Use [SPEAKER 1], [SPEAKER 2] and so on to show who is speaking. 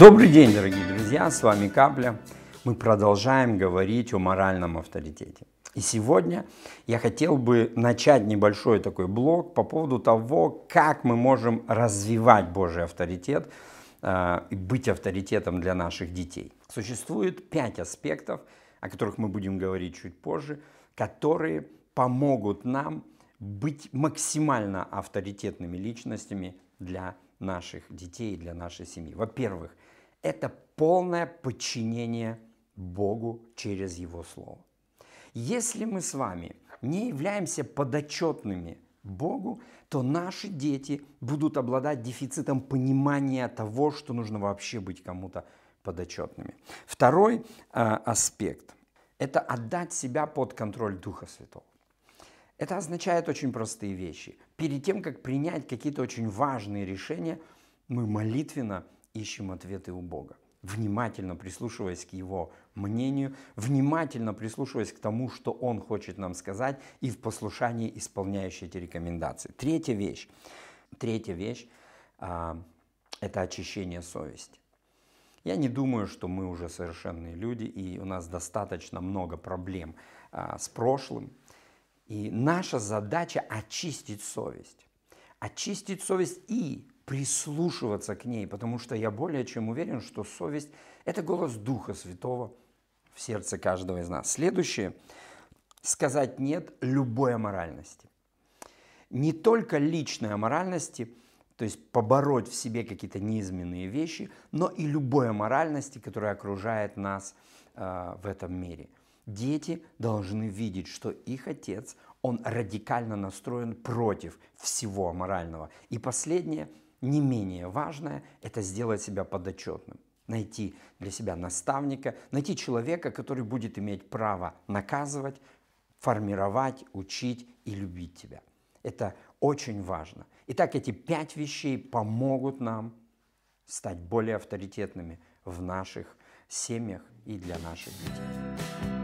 [SPEAKER 1] Добрый день, дорогие друзья, с вами Капля. Мы продолжаем говорить о моральном авторитете. И сегодня я хотел бы начать небольшой такой блог по поводу того, как мы можем развивать Божий авторитет э, и быть авторитетом для наших детей. Существует пять аспектов, о которых мы будем говорить чуть позже, которые помогут нам быть максимально авторитетными личностями для наших детей, для нашей семьи. Во-первых, это полное подчинение Богу через Его Слово. Если мы с вами не являемся подотчетными Богу, то наши дети будут обладать дефицитом понимания того, что нужно вообще быть кому-то подотчетными. Второй э, аспект – это отдать себя под контроль Духа Святого. Это означает очень простые вещи. Перед тем, как принять какие-то очень важные решения, мы молитвенно ищем ответы у Бога, внимательно прислушиваясь к Его мнению, внимательно прислушиваясь к тому, что Он хочет нам сказать, и в послушании исполняющие эти рекомендации. Третья вещь. Третья вещь а, – это очищение совести. Я не думаю, что мы уже совершенные люди, и у нас достаточно много проблем а, с прошлым, и наша задача очистить совесть. Очистить совесть и прислушиваться к ней, потому что я более чем уверен, что совесть – это голос Духа Святого в сердце каждого из нас. Следующее – сказать «нет» любой аморальности. Не только личной аморальности, то есть побороть в себе какие-то неизменные вещи, но и любой аморальности, которая окружает нас э, в этом мире – Дети должны видеть, что их отец, он радикально настроен против всего аморального. И последнее, не менее важное, это сделать себя подотчетным. Найти для себя наставника, найти человека, который будет иметь право наказывать, формировать, учить и любить тебя. Это очень важно. Итак, эти пять вещей помогут нам стать более авторитетными в наших семьях и для наших детей.